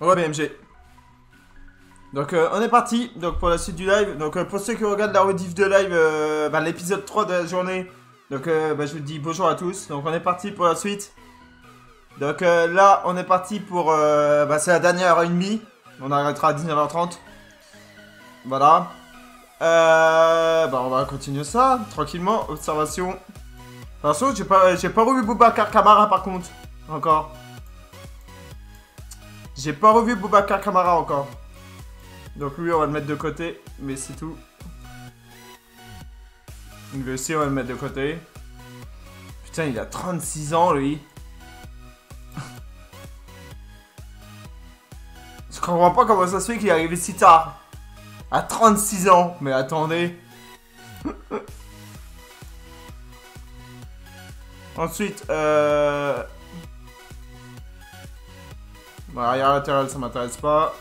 Ouais, BMG. Donc, euh, on est parti donc pour la suite du live. Donc, euh, pour ceux qui regardent la rediff de live, euh, bah, l'épisode 3 de la journée. Donc, bah, je vous dis bonjour à tous. Donc, on est parti pour la suite. Donc, là, on est parti pour. bah, c'est la dernière heure et demie. On arrêtera à 19h30. Voilà. Bah, on va continuer ça tranquillement. Observation. Attention, j'ai pas, j'ai pas revu Boubacar Camara par contre. Encore. J'ai pas revu Boubacar Camara encore. Donc lui, on va le mettre de côté, mais c'est tout. Lui aussi, on va le mettre de côté. Putain, il a 36 ans, lui. Je comprends pas comment ça se fait qu'il est arrivé si tard. À 36 ans. Mais attendez. Ensuite, euh... Bon, arrière latéral, ça m'intéresse pas.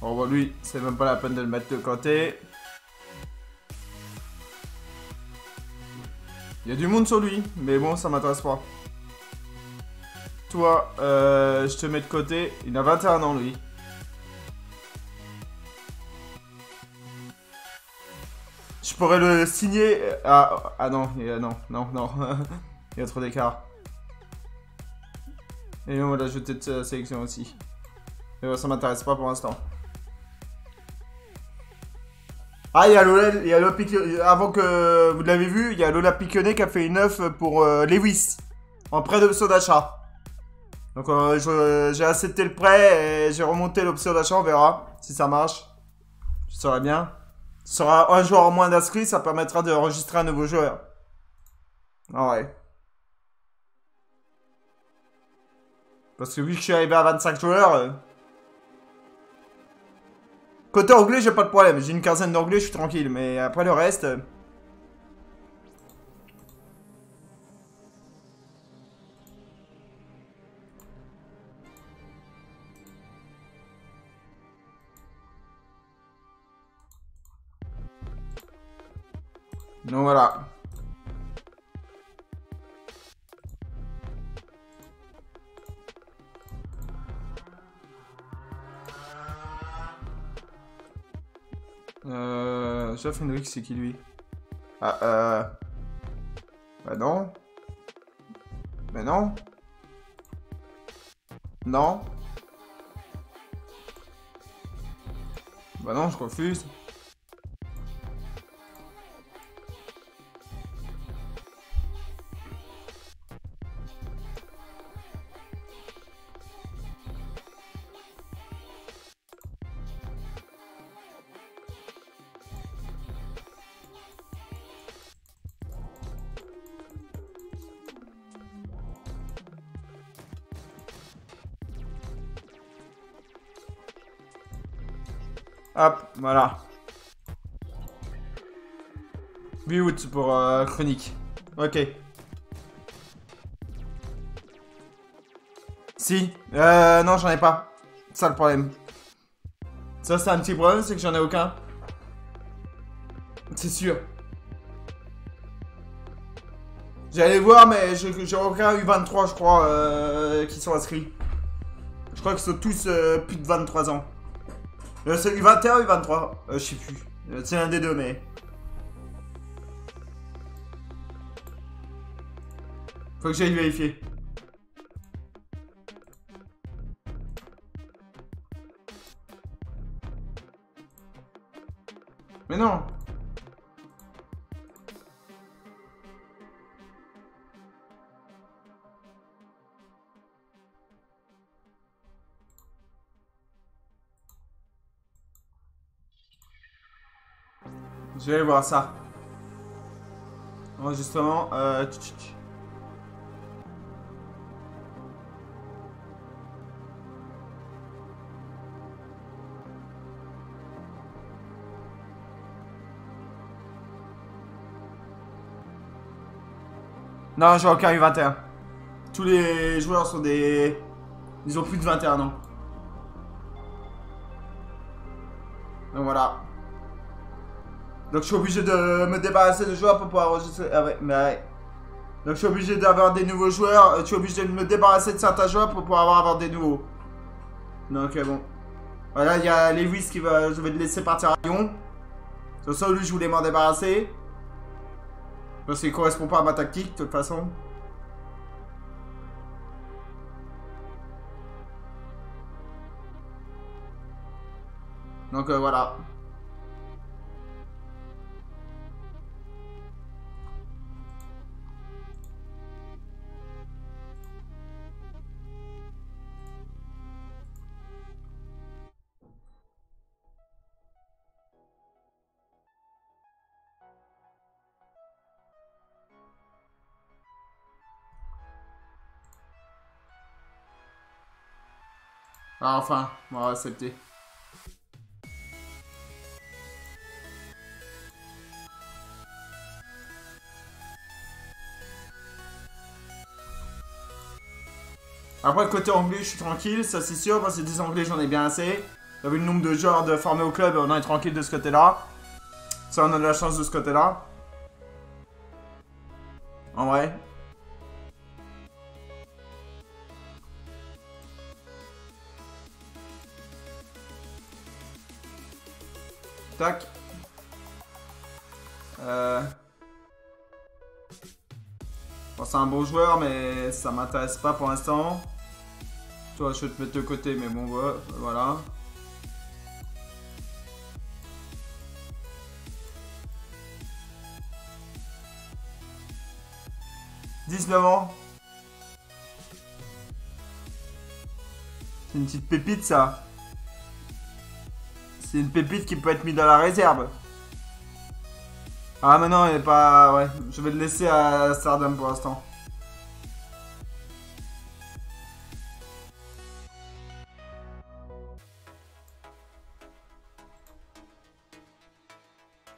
Bon, bah, lui, c'est même pas la peine de le mettre de côté. Il y a du monde sur lui, mais bon, ça m'intéresse pas. Toi, euh, je te mets de côté. Il a 21 ans, lui. Je pourrais le signer. euh, Ah, ah non, non, non, non. il y a trop d'écart. Et on va l'ajouter de sa sélection aussi. Mais bon, ça m'intéresse pas pour l'instant. Ah, il y a Lola, il avant que vous l'avez vu, il y a Lola Piquionnet qui a fait une offre pour euh, Lewis en prêt d'option d'achat. Donc euh, j'ai accepté le prêt et j'ai remonté l'option d'achat, on verra si ça marche. Je saurais bien. Ce sera un joueur en moins d'inscrits, ça permettra d'enregistrer un nouveau joueur. Ah ouais. Parce que vu que je suis arrivé à 25 joueurs... euh, Côté anglais, j'ai pas de problème. J'ai une quinzaine d'anglais, je suis tranquille. Mais après le reste... euh, Donc voilà. Euh... Jeff Hendricks, c'est qui lui Ah, euh... Bah non. Bah non. Non. Bah non, je refuse. Hop, voilà. 8 août pour euh, chronique. Ok. Si. Euh, non, j'en ai pas. C'est ça le problème. Ça, c'est un petit problème, c'est que j'en ai aucun. C'est sûr. J'allais voir, mais j'ai aucun U23, je crois, euh, qui sont inscrits. Je crois qu'ils sont tous euh, plus de 23 ans. Euh, c'est U21 ou U23 euh, Je sais plus. Euh, c'est l'un des deux, mais. Faut que j'aille vérifier. Vais aller voir ça. Enregistrement. Euh... Non, j'ai aucun U21. Tous les joueurs sont des... Ils ont plus de 21 ans. Donc voilà. Donc je suis obligé de me débarrasser de joueurs pour pouvoir enregistrer. Ah ouais, mais ouais. Donc je suis obligé d'avoir des nouveaux joueurs. euh, Je suis obligé de me débarrasser de certains joueurs pour pouvoir avoir des nouveaux. Donc euh, bon. Voilà, il y a Lewis qui va... Je vais le laisser partir à Lyon. C'est ça, lui, je voulais m'en débarrasser. Parce qu'il correspond pas à ma tactique, de toute façon. Donc euh, voilà. Enfin, on va accepter. Après, côté anglais, je suis tranquille, ça c'est sûr, parce que des anglais, j'en ai bien assez. Vous vu le nombre de joueurs de formés au club, on est tranquille de ce côté-là. Ça, on a de la chance de ce côté-là. En vrai. Bon, c'est un bon joueur, mais ça m'intéresse pas pour l'instant. Toi, je vais te mettre de côté, mais bon, voilà. « 19 ans. C'est une petite pépite, ça. C'est une pépite qui peut être mise dans la réserve. Ah mais non, il est pas... Ouais, je vais le laisser à Stardom pour l'instant.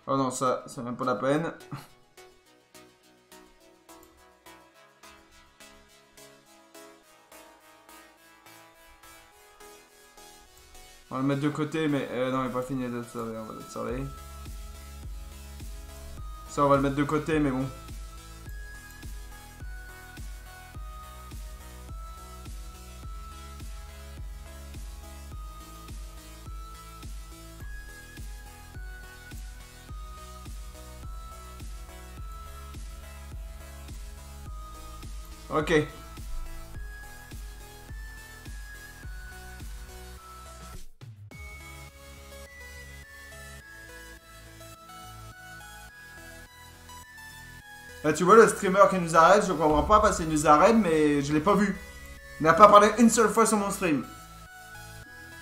Oh non, ça, c'est même pas la peine. On va le mettre de côté, mais euh, non, il n'est pas fini d'observer, on va l'observer. Ça, on va le mettre de côté, mais bon. Là, tu vois le streamer qui nous arrête, je comprends pas parce qu'il nous arrête, mais je l'ai pas vu. Il n'a pas parlé une seule fois sur mon stream.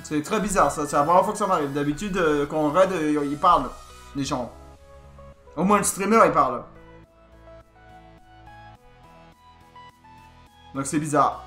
C'est très bizarre, ça. C'est la première fois que ça m'arrive. D'habitude, euh, quand on raid, euh, il parle, les gens. Au moins, le streamer, il parle. Donc, c'est bizarre.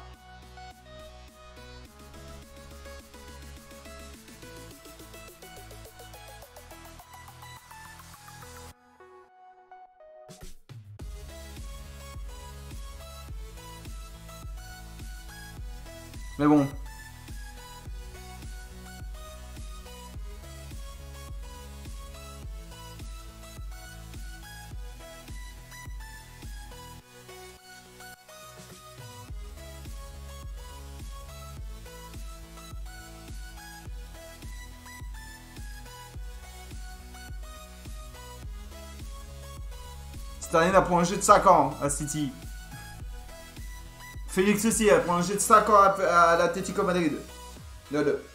Sterling a pour un jeu de 5 ans à City. Félix aussi, elle prend un jet de 5 ans à, l'Atletico Madrid. Le 2.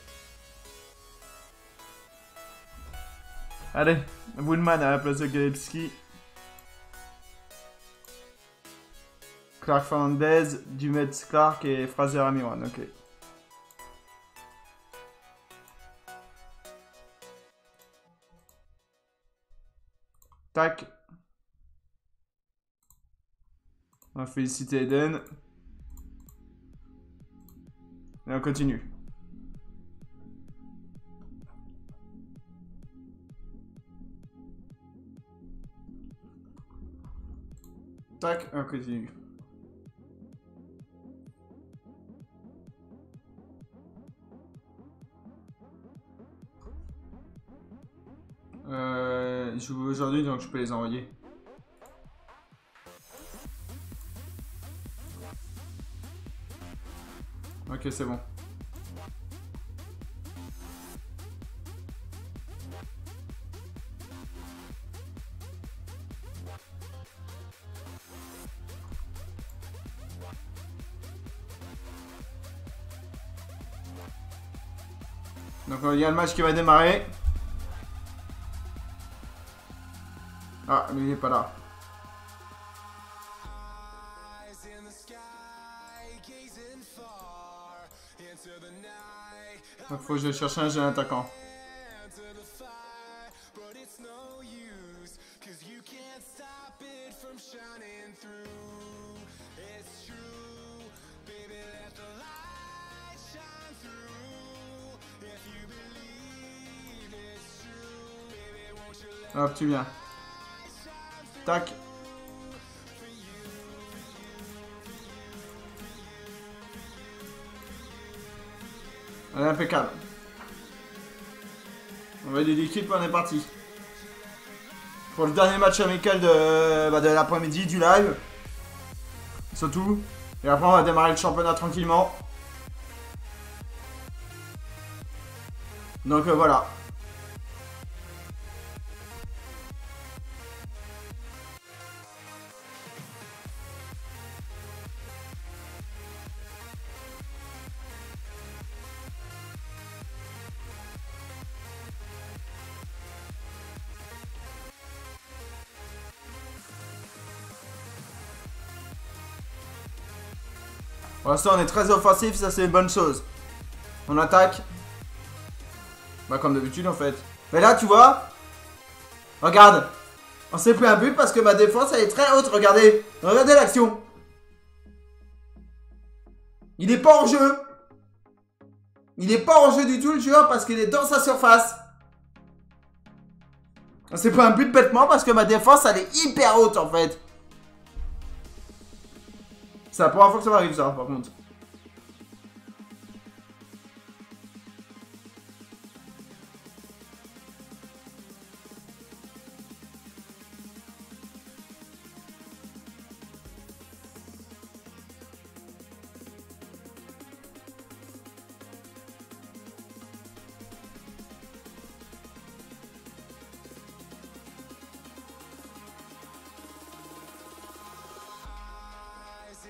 Allez, Woodman à la place de Galipski. Clark Fernandez, Dumet Clark et Fraser Amiron, ok. Tac. Féliciter Eden. Et on continue. Tac, on continue. Euh, je joue aujourd'hui donc je peux les envoyer. Ok, c'est bon. Donc euh, il y a le match qui va démarrer. Ah, lui il n'est pas là. Faut que je cherche un jeune attaquant. Hop, tu viens. Tac. Allez, impeccable. On va aider l'équipe, on est parti. Pour le dernier match amical de, bah, de l'après-midi du live. Surtout. Et après, on va démarrer le championnat tranquillement. Donc euh, voilà. Pour l'instant, on est très offensif, ça c'est une bonne chose. On attaque. Bah, comme d'habitude en fait. Mais là, tu vois. Regarde. On s'est pris un but parce que ma défense elle est très haute. Regardez. Regardez l'action. Il est pas en jeu. Il est pas en jeu du tout le joueur parce qu'il est dans sa surface. On s'est pris un but bêtement parce que ma défense elle est hyper haute en fait. C'est la première fois que ça m'arrive ça, par contre.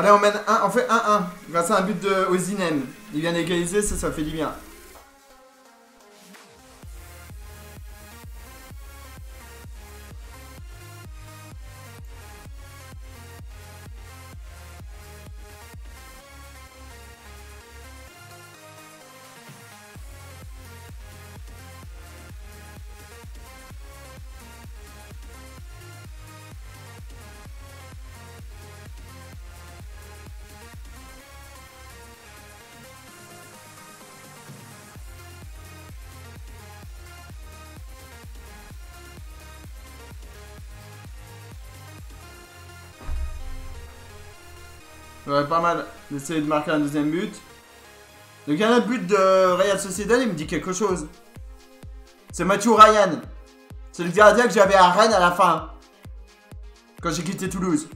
Allez, on mène 1, on fait 1-1 grâce à un but de Ozinem. Il vient d'égaliser, ça, ça fait du bien. J'aurais pas mal d'essayer de marquer un deuxième but. A un but de Real Sociedad, il me dit quelque chose. C'est Mathieu Ryan. C'est le gardien que j'avais à Rennes à la fin. Quand j'ai quitté Toulouse.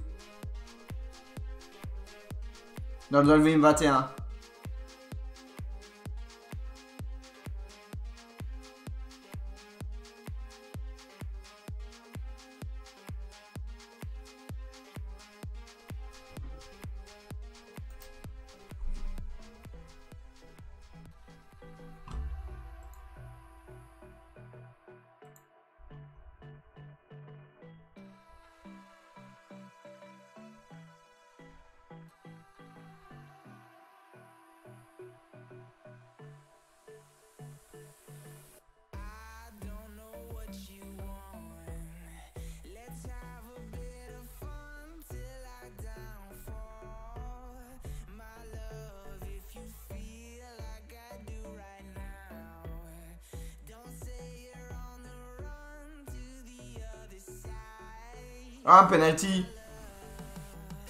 Dans le 2021. Ah, un penalty.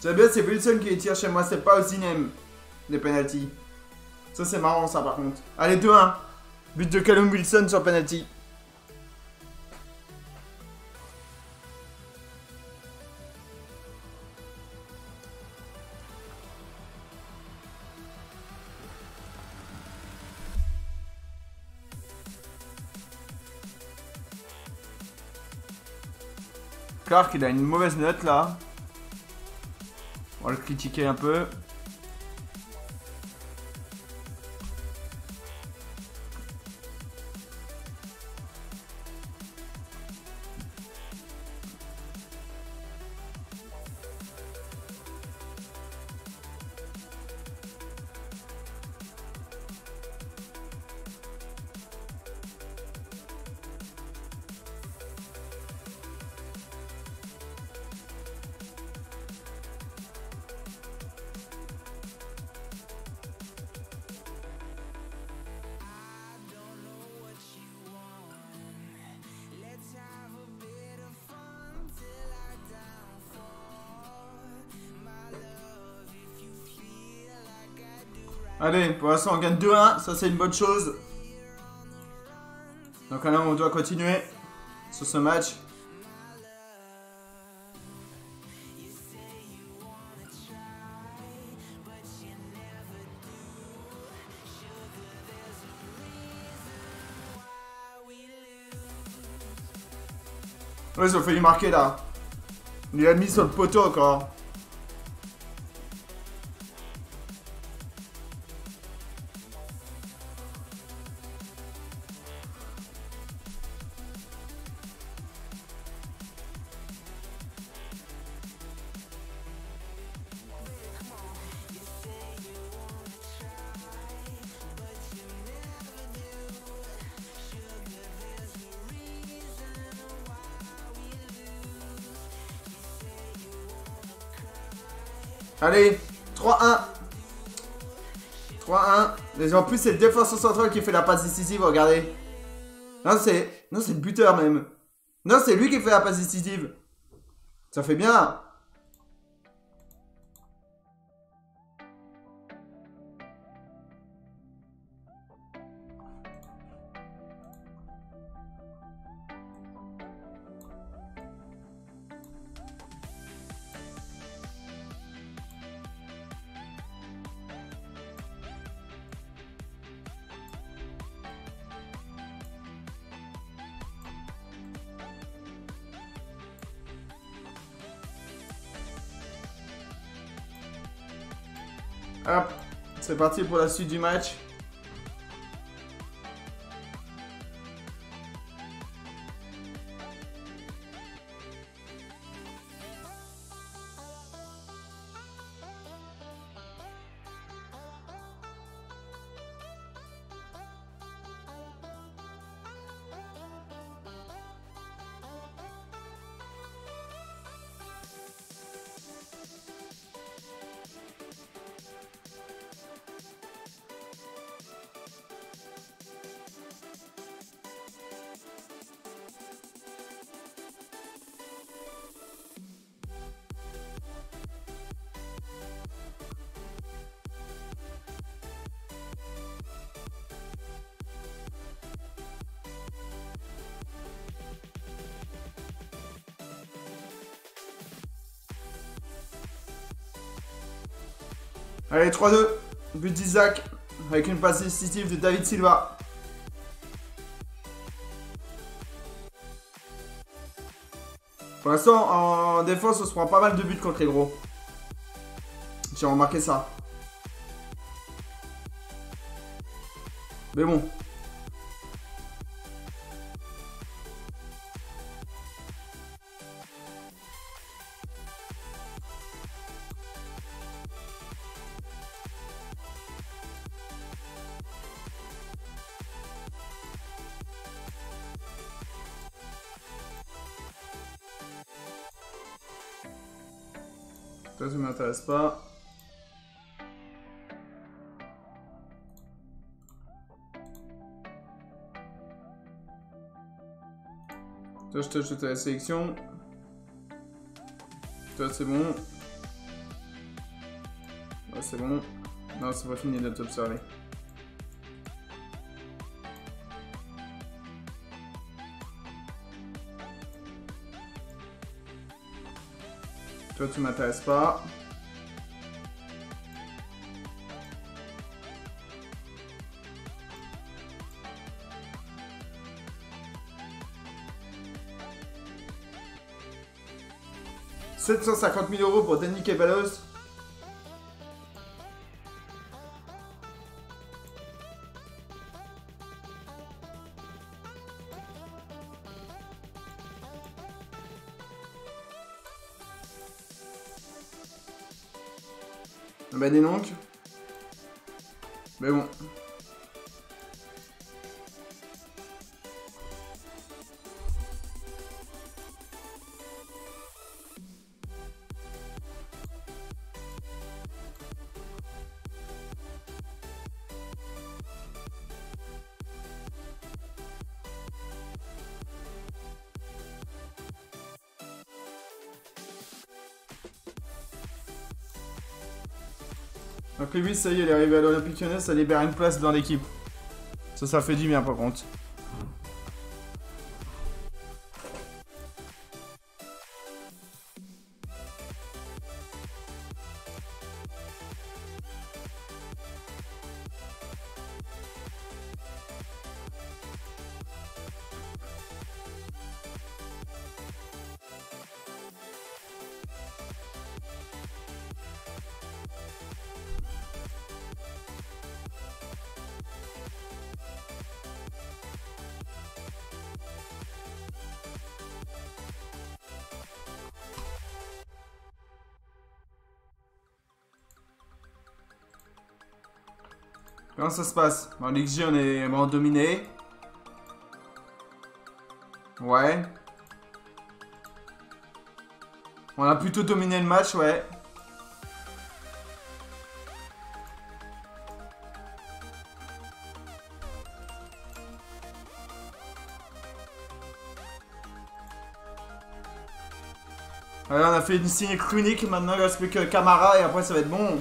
C'est bien, c'est Wilson qui les tire chez moi, c'est pas Ozinem, les penalty. Ça, c'est marrant, ça, par contre. Allez, 2-1. But de Callum Wilson sur penalty. Clark, il a une mauvaise note là. On va le critiquer un peu. Allez, pour l'instant on gagne 2-1, ça c'est une bonne chose. Donc là on doit continuer sur ce match. Ouais, ils ont failli marquer là. Il a mis sur le poteau encore. Allez, 3-1. 3-1. Mais en plus, c'est le défenseur central qui fait la passe décisive, regardez. Non, c'est... Non, c'est le buteur même. Non, c'est lui qui fait la passe décisive. Ça fait bien. C'est parti pour la suite du match. Allez, 3-2. But d'Isaac. Avec une passe décisive de David Silva. Pour l'instant, en défense, on se prend pas mal de buts contre les gros. J'ai remarqué ça. Mais bon. Pas. Toi, je t'ajoute à la sélection. Toi, c'est bon. Ouais, c'est bon. Non, c'est pas fini d'être observé. Toi, tu m'intéresses pas. « 750 000 euros pour Danny Kebalos. Bah dis donc. P8, ça y est, elle est arrivée à l'Olympique Lyonnais, ça libère une place dans l'équipe. Ça, ça fait du bien par contre. Comment ça se passe? En Ligue on est vraiment dominé. Ouais. On a plutôt dominé le match, ouais. Alors, on a fait une signe unique, maintenant il reste plus que Camara et après ça va être bon.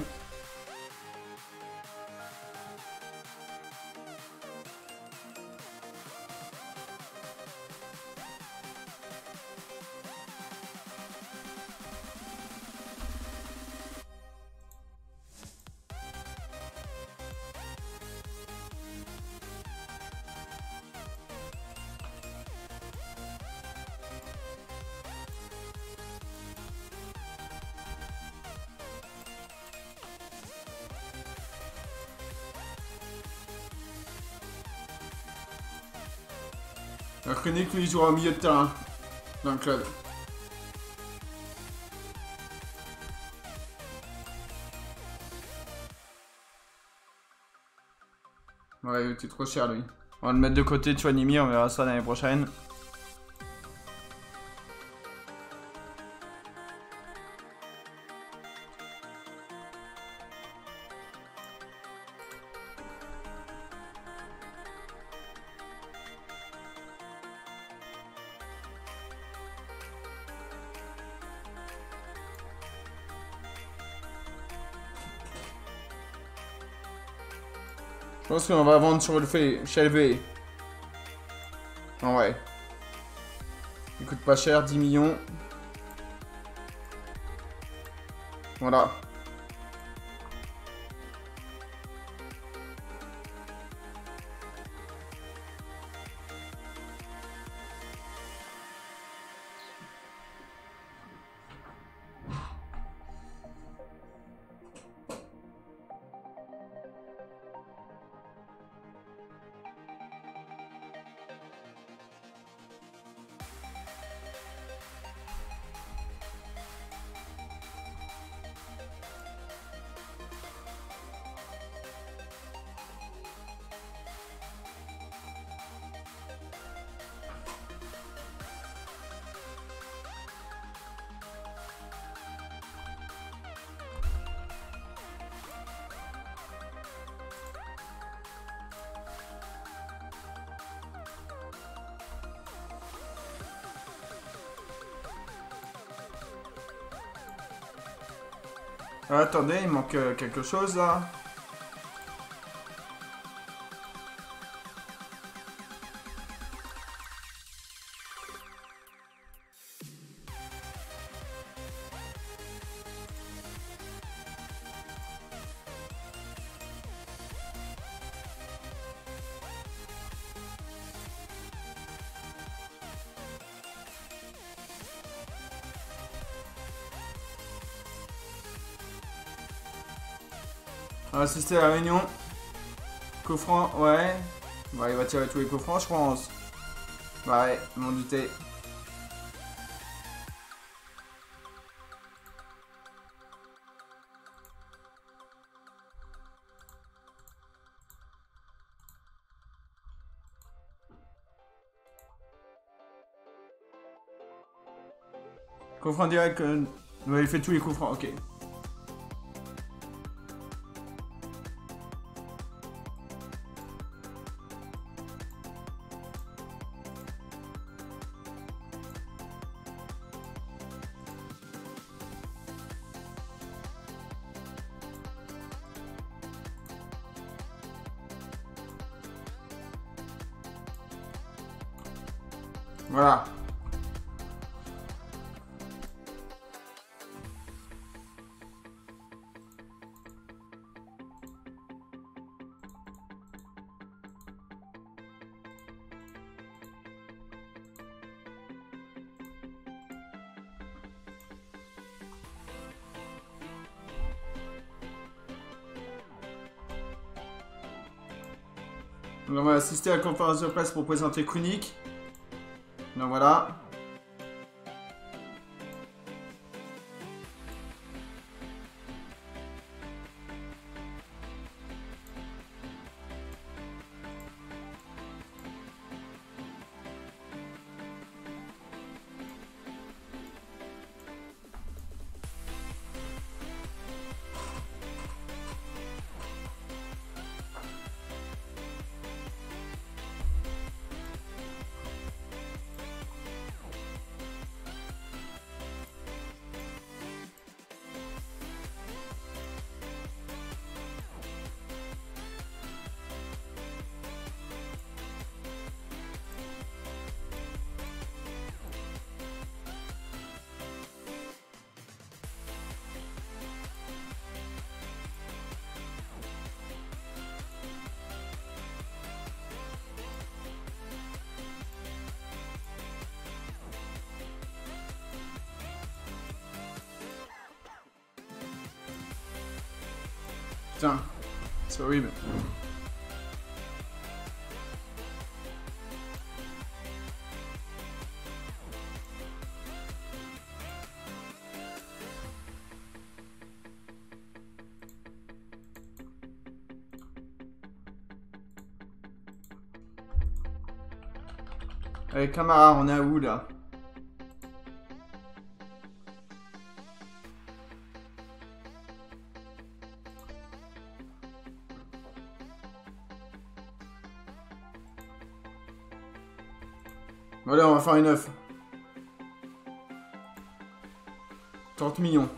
Alors Koenig, lui, jouera au milieu de terrain dans le club. Ouais, il était trop cher, lui. On va le mettre de côté, tu vois, Nimi, on verra ça l'année prochaine. Pense qu'on va vendre sur le fait Ah ouais. Il coûte pas cher, 10 millions. Voilà. Ah, attendez, il manque euh, quelque chose là. Assister à la réunion. Coffrant, ouais. Bah, il va tirer tous les coffrants, je pense. Bah, ouais, m'en doutais. Coffrant direct, euh... il fait tous les coffrants, ok. Voilà. On va assister à la conférence de presse pour présenter Kunik. Voilà. Putain, c'est horrible. Allez, camarade, on est à où là faire une œuf. 30 millions.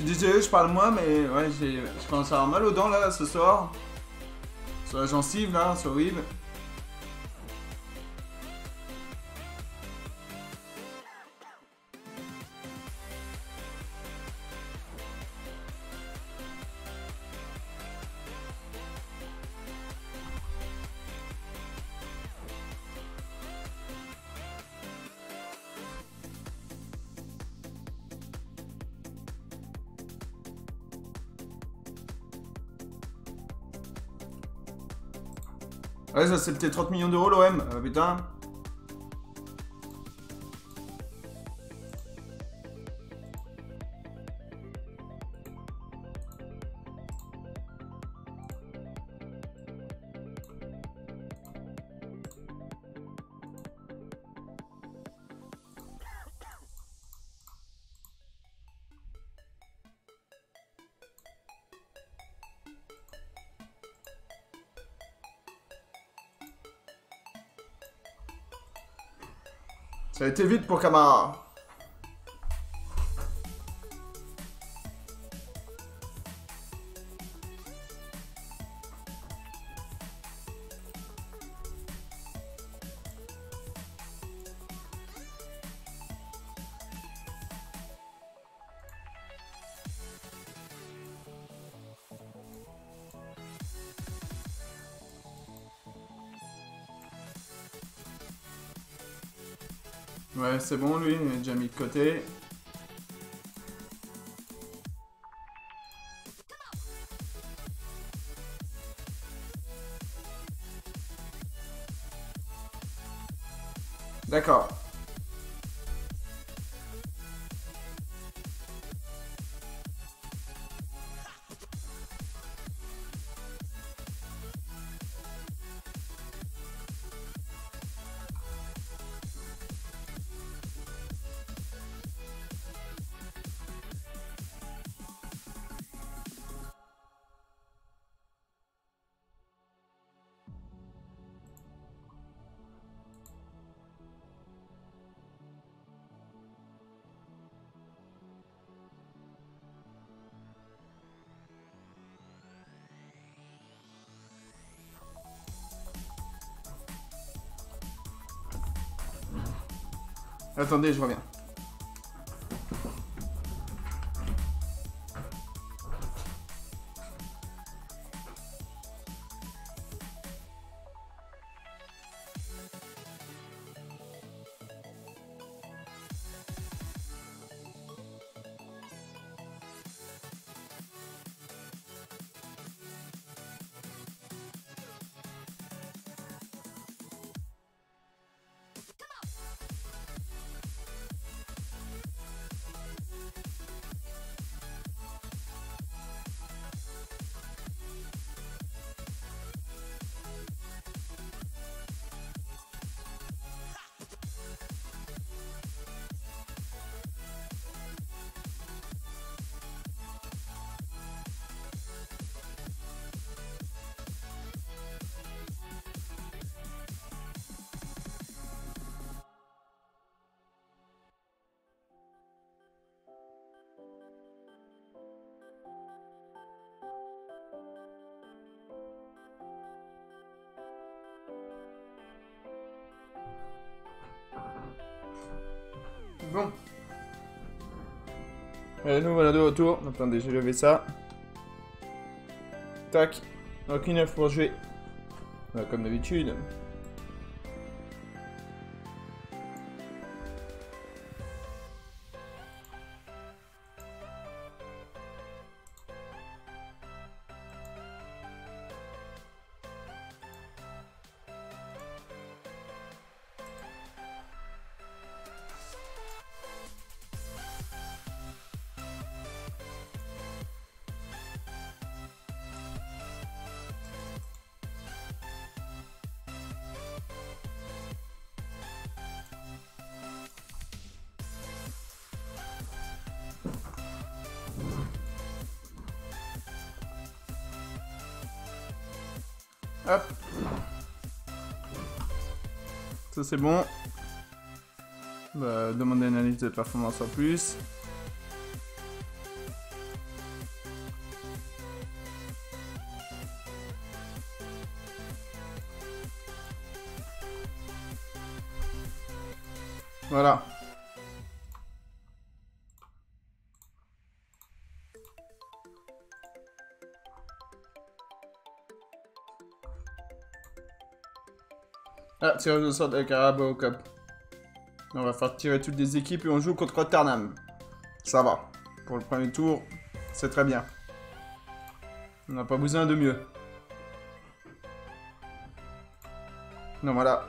Je suis désolé, je parle moins, mais ouais, je commence à avoir mal aux dents là ce soir. Sur la gencive là, c'est horrible. Ça c'est peut-être 30 millions d'euros l'OM. Euh, putain. Ça a été vite pour Camara. C'est bon, lui, il est déjà mis de côté. D'accord. Attendez, je reviens. Et nous voilà de retour. Attendez, j'ai levé ça. Tac. Donc une œuf pour jouer. Bah, comme d'habitude. Ça c'est bon. Bah, demander une analyse de performance en plus. Tirage au sort de Carabao Cup. On va faire tirer toutes les équipes et on joue contre Tottenham. Ça va. Pour le premier tour, c'est très bien. On n'a pas besoin de mieux. Non, voilà.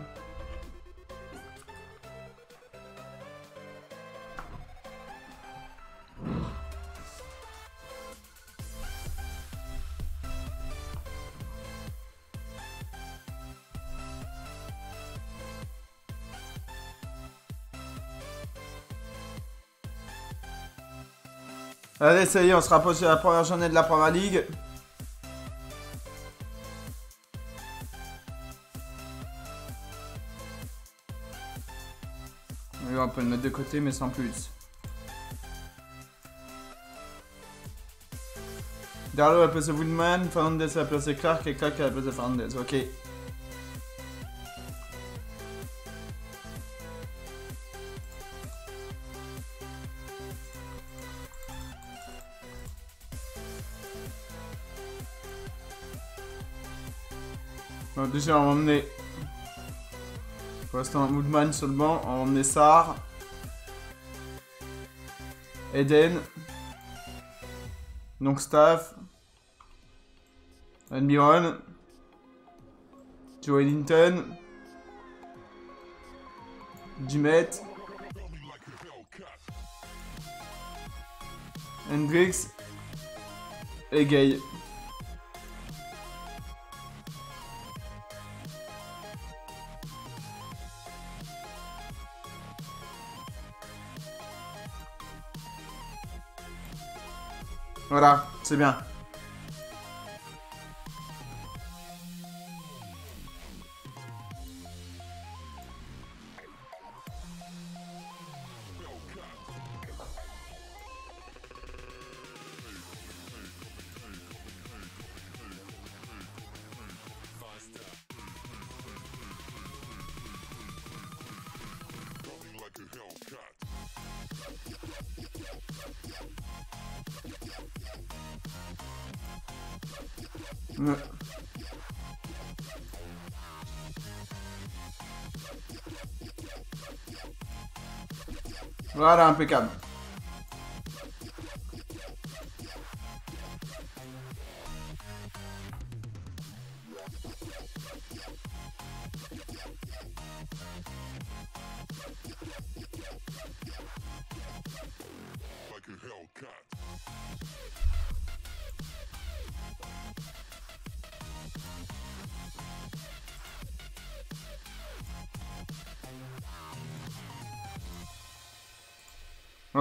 Allez, ça y est, on se rapproche de la première journée de la Première Ligue. Oui, on peut le mettre de côté, mais sans plus. Darlow place de Woodman, Fernandez place de Clark et Clark à la place de Fernandez. Ok. On va emmener. Pour l'instant, le banc. On va emmener Sar. Eden. Donc, Staff. Admiron. Joe Ellington. Dumet. Hendrix. Et Gay. Voilà, c'est bien. Ouais. Voilà, impeccable. like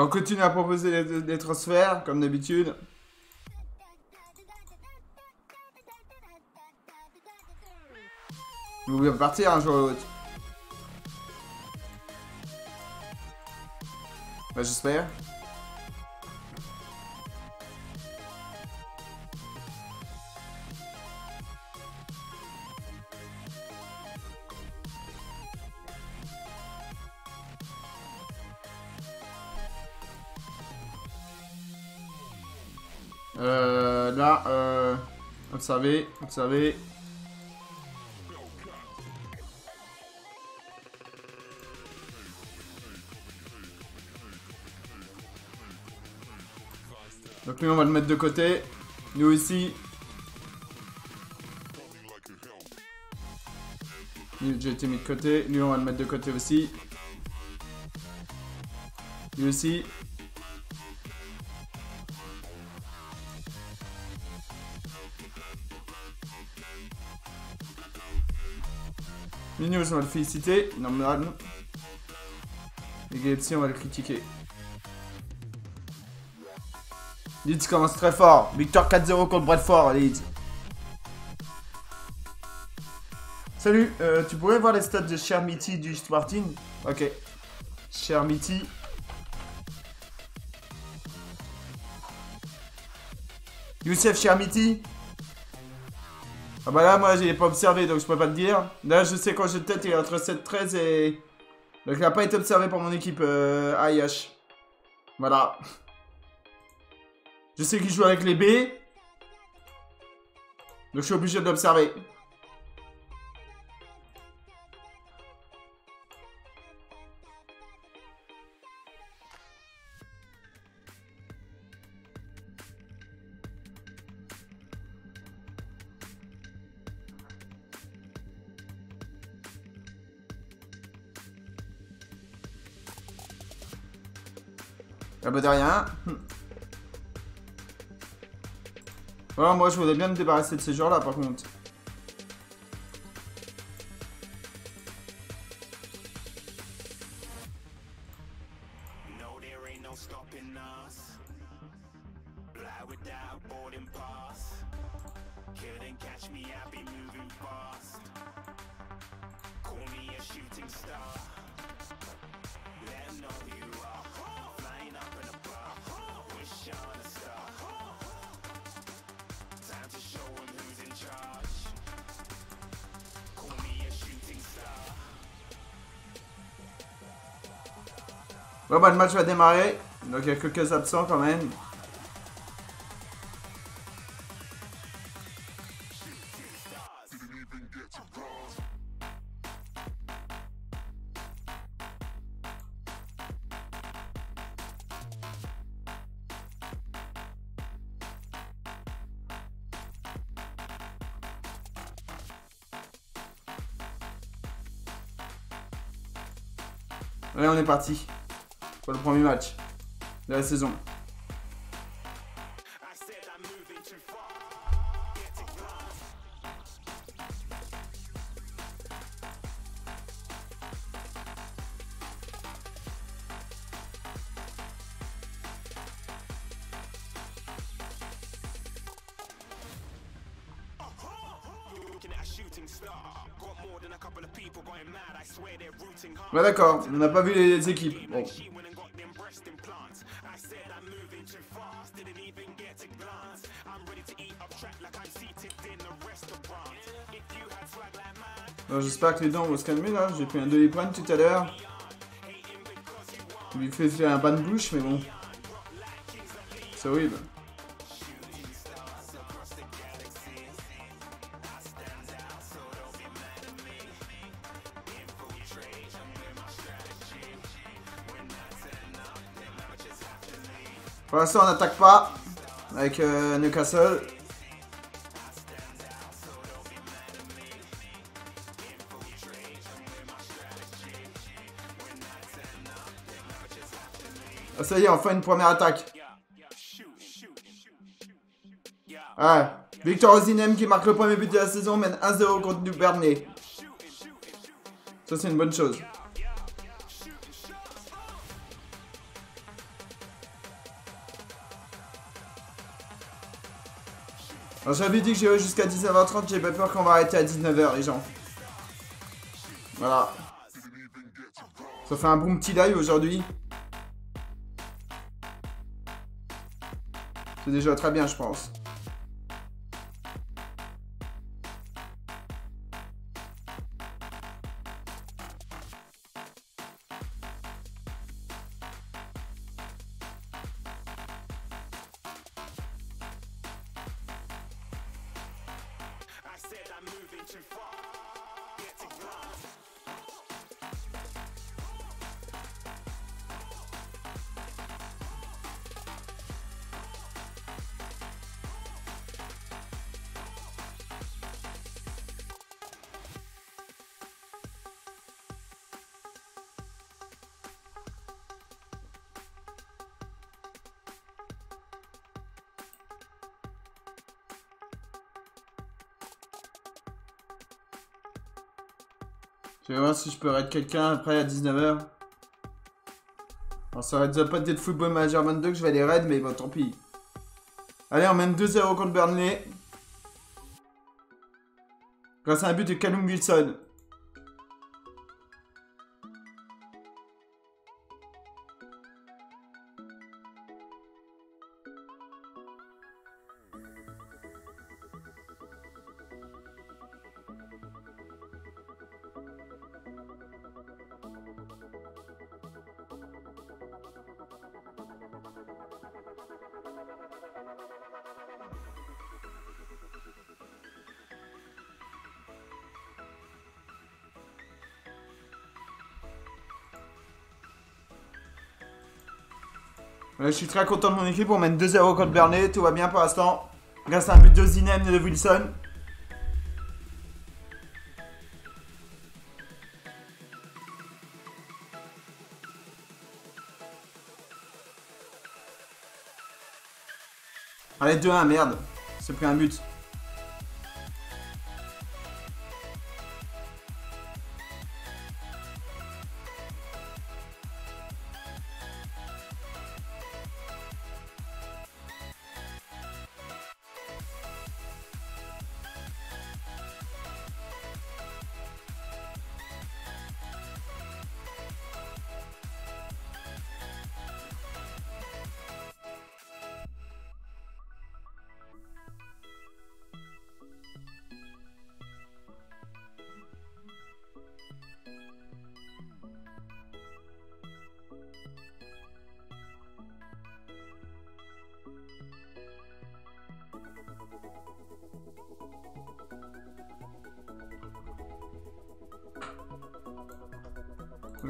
On continue à proposer des, transferts, comme d'habitude. Vous voulez partir un jour ou l'autre Bah j'espère. Euh, là, euh, observez, observez. Donc lui, on va le mettre de côté. Nous ici. Lui, j'ai été mis de côté. Lui, on va le mettre de côté aussi. Lui aussi. On va le féliciter. Normal. Et Galaxy, on va le critiquer. Leeds commence très fort. Victoire 4-0 contre Bradford, Leeds. Salut, euh, tu pourrais voir les stats de Chermity du Martin? Ok. Chermity. Youssef Chermity Ah bah là, moi, j'ai pas observé, donc je peux pas te dire. Là, je sais quand j'ai de tête, il est entre 7-13 et... Donc il a pas été observé par mon équipe euh. Voilà. Je sais qu'il joue avec les B. Donc je suis obligé de l'observer. Ah bah rien. Ouais, moi je voudrais bien me débarrasser de ces joueurs-là par contre. Match va démarrer. Donc il y a quelques absents quand même. Allez, on est parti le premier match de la saison. Ouais d'accord, on n'a pas vu les équipes. J'espère que les dents vont se calmer là. J'ai pris un doliprane tout à l'heure. Il lui fait faire un bain de bouche, mais bon. C'est horrible. Pour l'instant, on n'attaque pas avec euh, Newcastle. Ça y est, enfin une première attaque. Ouais. Victor Ozinem qui marque le premier but de la saison mène 1-0 contre du Bernay. Ça, c'est une bonne chose. Alors j'avais dit que j'irais jusqu'à 19h30, j'ai pas peur qu'on va arrêter à 19h les gens. Voilà. Ça fait un bon petit live aujourd'hui. C'est déjà très bien je pense. Si je peux raid quelqu'un après à 19h. Alors ça va être pas de Football Manager 22 que je vais aller raid, mais bon, tant pis. Allez, on mène 2-0 contre Burnley. Grâce à un but de Callum Wilson. je suis très content de mon équipe. On mène 2-0 contre Burnley. Tout va bien pour l'instant. Grâce à un but de Zinem et de Wilson. Allez, 2-1, merde. C'est pris un but.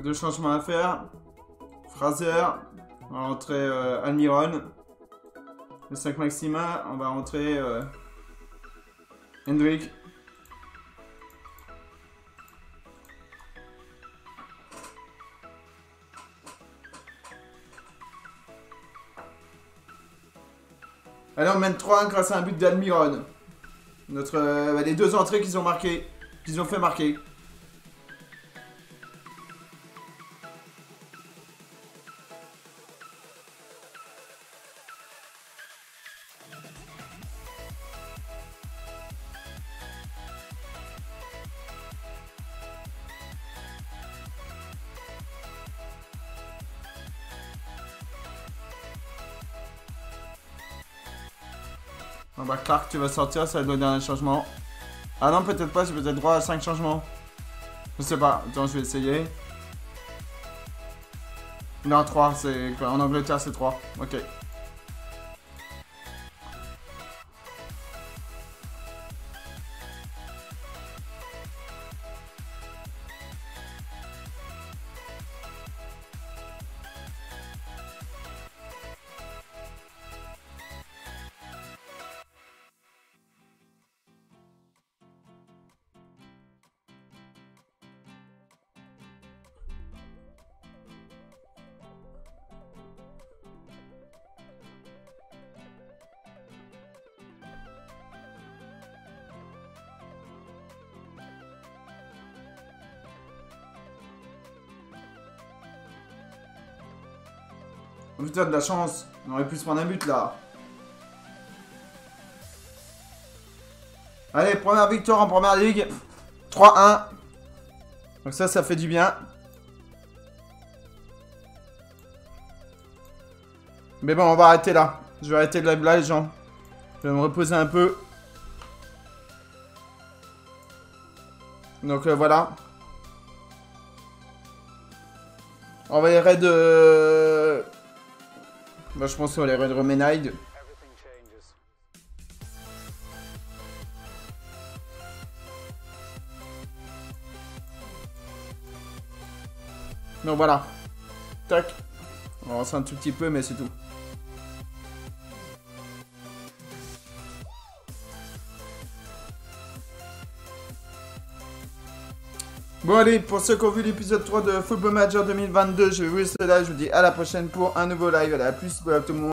Deux changements à faire. Fraser. On va rentrer euh, Almiron. Le 5 Maxima. On va rentrer euh, Hendrik. Allez, on mène 3 grâce à un but d'Almiron. Notre, euh, bah, les deux entrées qu'ils ont marqué, qu'ils ont fait marquer. Clark, tu vas sortir, ça va donner un changement. Ah non, peut-être pas, j'ai peut-être droit à 5 changements. Je sais pas, attends, je vais essayer. Non, 3, c'est... En Angleterre, c'est 3. Ok. Putain, de la chance. On aurait pu se prendre un but là. Allez, première victoire en première ligue. 3-1. Donc ça, ça fait du bien. Mais bon, on va arrêter là. Je vais arrêter de là, les gens. Je vais me reposer un peu. Donc euh, voilà. On va raids de... Bah, je pense qu'on les raids de Remenide. Donc voilà. Tac. On va un tout petit peu, mais c'est tout. Bon allez, pour ceux qui ont vu l'épisode 3 de Football Manager 2022, je vais vous laisser là, je vous dis à la prochaine pour un nouveau live. À plus, tout le monde.